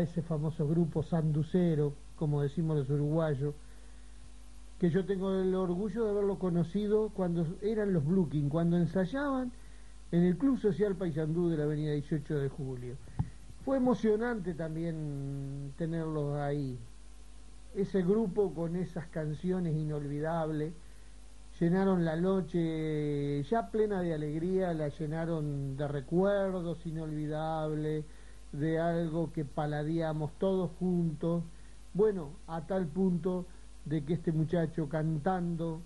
ese famoso grupo sanducero, como decimos los uruguayos, que yo tengo el orgullo de haberlo conocido cuando eran los Blue cuando ensayaban en el Club Social Paysandú de la Avenida 18 de Julio. Fue emocionante también tenerlos ahí. Ese grupo con esas canciones inolvidables llenaron la noche ya plena de alegría, la llenaron de recuerdos inolvidables, de algo que paladíamos todos juntos. Bueno, a tal punto de que este muchacho cantando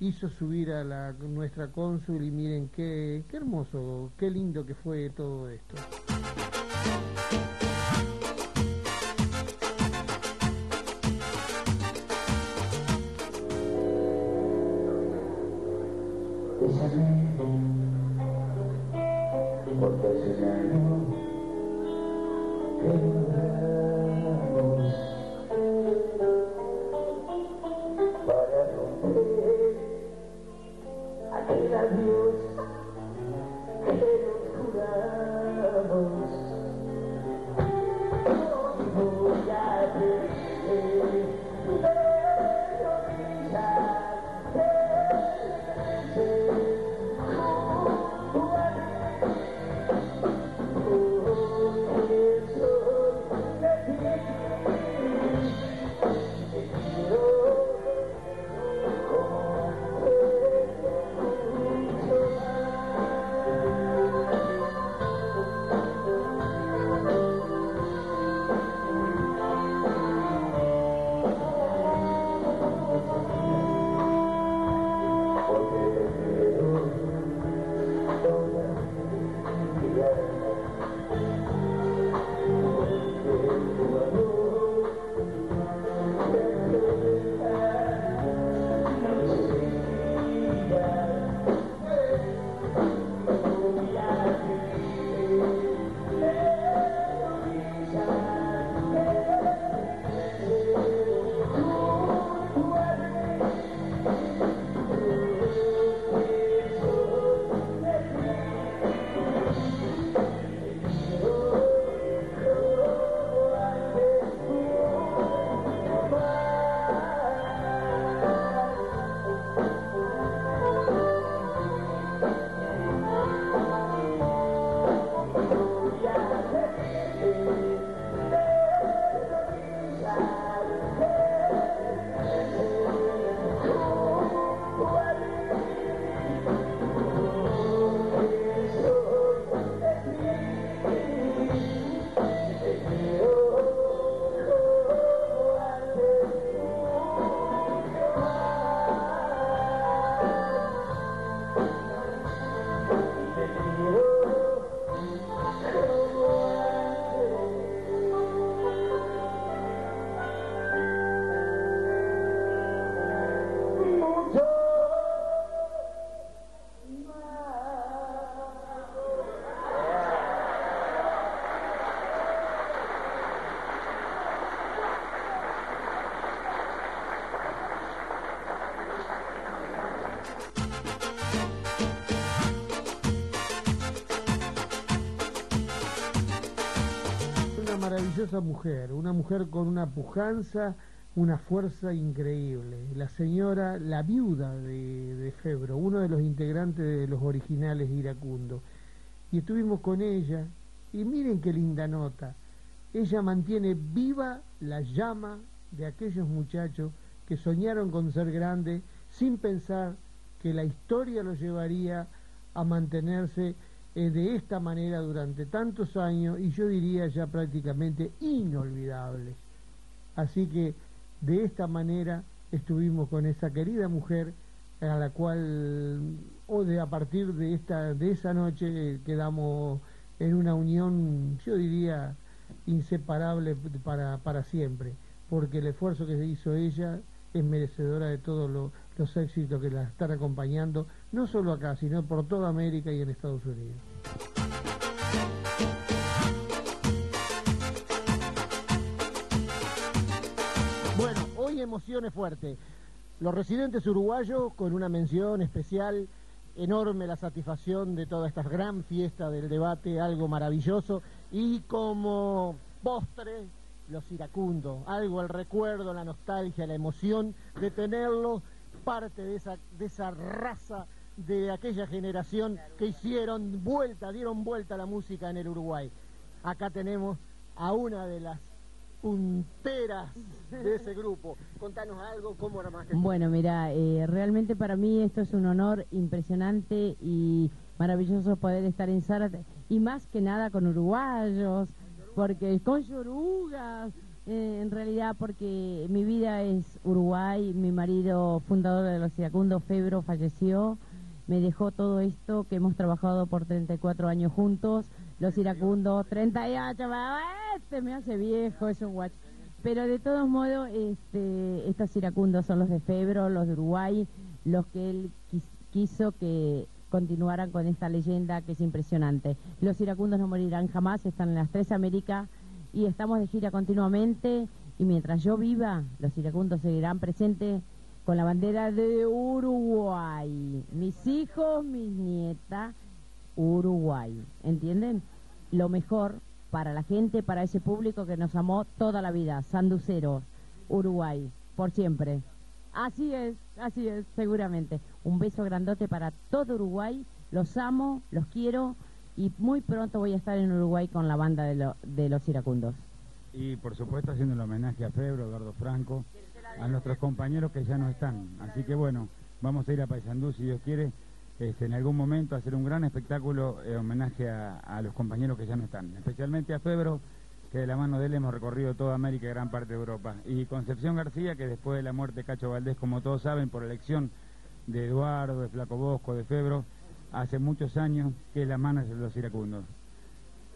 hizo subir a la, nuestra cónsul y miren qué, qué hermoso, qué lindo que fue todo esto. Amen. Maravillosa mujer, una mujer con una pujanza, una fuerza increíble. La señora, la viuda de, Febro, uno de los integrantes de los originales Iracundo. Y estuvimos con ella, y miren qué linda nota. Ella mantiene viva la llama de aquellos muchachos que soñaron con ser grandes sin pensar que la historia los llevaría a mantenerse eh, de esta manera durante tantos años y yo diría ya prácticamente inolvidable. Así que de esta manera estuvimos con esa querida mujer a la cual o de a partir de esta de esa noche quedamos en una unión yo diría inseparable para, para siempre porque el esfuerzo que se hizo ella es merecedora de todos los éxitos que la están acompañando, no solo acá, sino por toda América y en Estados Unidos. Bueno, hoy emociones fuertes. Los residentes uruguayos con una mención especial, enorme la satisfacción de toda esta gran fiesta del debate, algo maravilloso. Y como postre, los iracundos, algo el recuerdo, la nostalgia, la emoción de tenerlo parte de esa, de esa raza de aquella generación que hicieron vuelta, dieron vuelta a la música en el Uruguay. Acá tenemos a una de las punteras de ese grupo. Contanos algo, ¿cómo armaste? Bueno, mira, eh, realmente para mí esto es un honor impresionante y maravilloso poder estar en Zárate y más que nada con uruguayos, porque con yorugas, eh, en realidad porque mi vida es Uruguay, mi marido fundador de los iracundos, Febro, falleció, me dejó todo esto que hemos trabajado por 34 años juntos, los iracundos, 38, este me hace viejo, es un guacho. Pero de todos modos, este, estos iracundos son los de Febro, los de Uruguay, los que él quiso que continuaran con esta leyenda que es impresionante. Los iracundos no morirán jamás, están en las tres Américas y estamos de gira continuamente y mientras yo viva, los iracundos seguirán presentes con la bandera de Uruguay. Mis hijos, mis nietas, Uruguay. ¿Entienden? Lo mejor para la gente, para ese público que nos amó toda la vida. Sanduceros, Uruguay, por siempre. Así es, así es, seguramente. Un beso grandote para todo Uruguay. Los amo, los quiero y muy pronto voy a estar en Uruguay con la banda de, de los iracundos. Y por supuesto haciendo el homenaje a Febro, Eduardo Franco, a nuestros compañeros que ya no están. Así que bueno, vamos a ir a Paysandú si Dios quiere, este, en algún momento hacer un gran espectáculo en homenaje a, los compañeros que ya no están, especialmente a Febro, que de la mano de él hemos recorrido toda América y gran parte de Europa. Y Concepción García, que después de la muerte de Cacho Valdés, como todos saben, por elección de Eduardo, de Flaco Bosco, de Febro, hace muchos años que es la mano de los iracundos.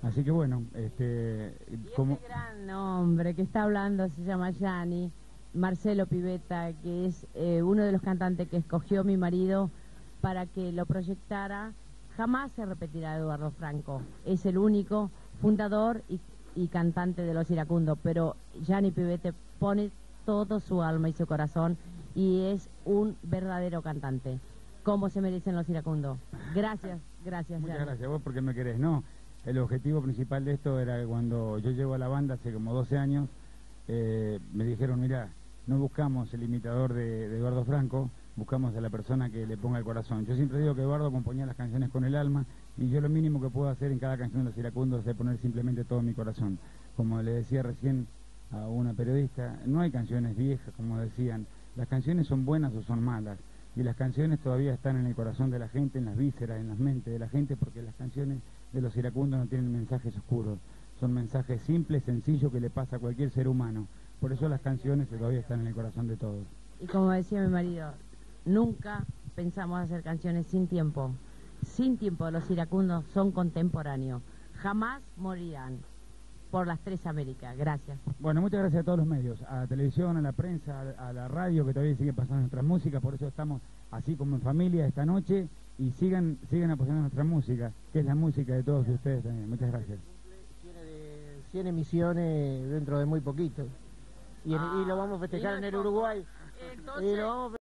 Así que bueno, este... como... Este gran hombre que está hablando se llama Gianni, Marcelo Pivetta, que es eh, uno de los cantantes que escogió mi marido para que lo proyectara. Jamás se repetirá Eduardo Franco. Es el único fundador y, cantante de los iracundos, pero Gianni Pivetta pone todo su alma y su corazón y es un verdadero cantante como se merecen los iracundos. Gracias, gracias. Muchas gracias. Vos porque me querés. No, el objetivo principal de esto era que cuando yo llego a la banda hace como 12 años, eh, me dijeron, mira, no buscamos el imitador de, Eduardo Franco, buscamos a la persona que le ponga el corazón. Yo siempre digo que Eduardo componía las canciones con el alma y yo lo mínimo que puedo hacer en cada canción de los iracundos es poner simplemente todo mi corazón. Como le decía recién a una periodista, no hay canciones viejas, como decían, las canciones son buenas o son malas y las canciones todavía están en el corazón de la gente, en las vísceras, en las mentes de la gente, porque las canciones de los iracundos no tienen mensajes oscuros, son mensajes simples, sencillos que le pasa a cualquier ser humano. Por eso las canciones todavía están en el corazón de todos. Y como decía mi marido, nunca pensamos hacer canciones sin tiempo. Sin tiempo los iracundos son contemporáneos, jamás morirán por las tres Américas. Gracias. Bueno, muchas gracias a todos los medios, a la televisión, a la prensa, a, la radio que todavía sigue pasando nuestra música, por eso estamos así como en familia esta noche y sigan, sigan apoyando nuestra música, que es la música de todos ustedes también. Muchas gracias. Tiene 100 emisiones dentro de muy poquito. Y, y lo vamos a festejar en el Uruguay. Y lo vamos